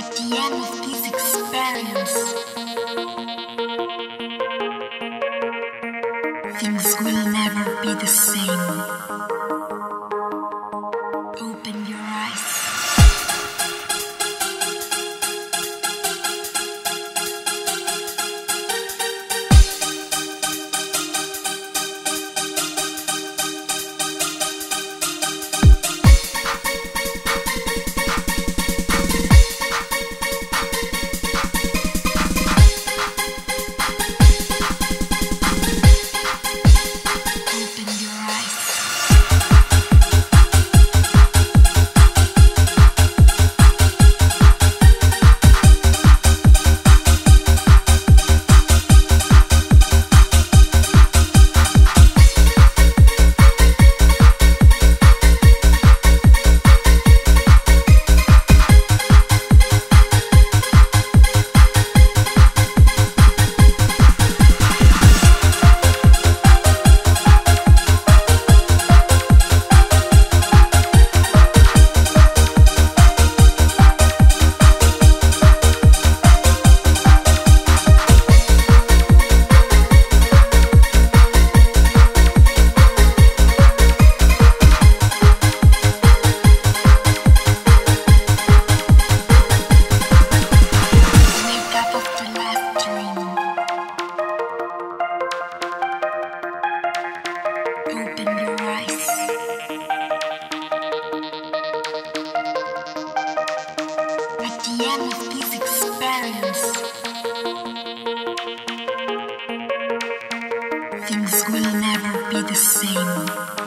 At the end of this experience, Open your eyes. At the end of this experience, things will never be the same.